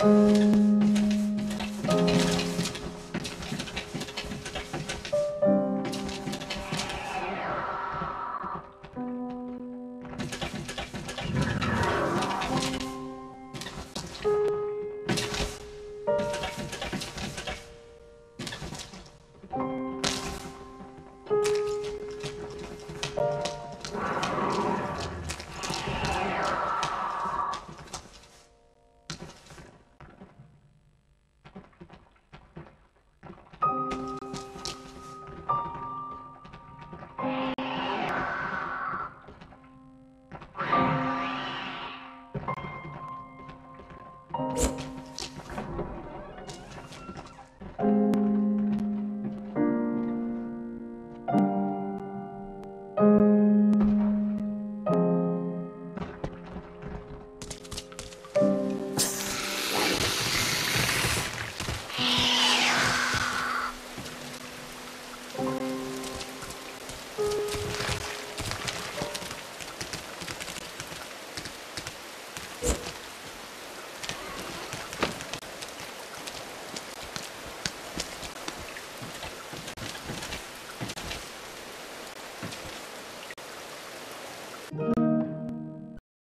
Música ん?